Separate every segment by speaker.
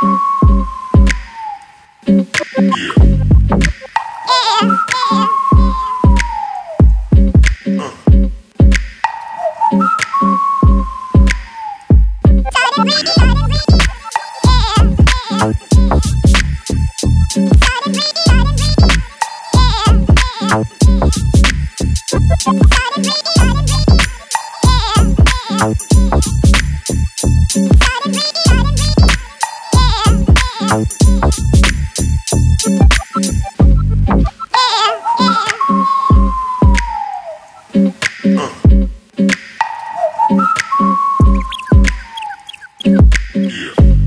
Speaker 1: Out. Uh. you uh. uh.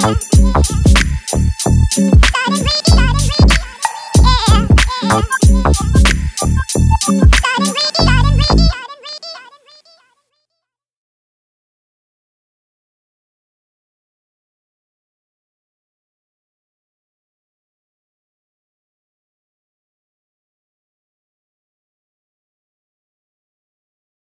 Speaker 1: Started breathing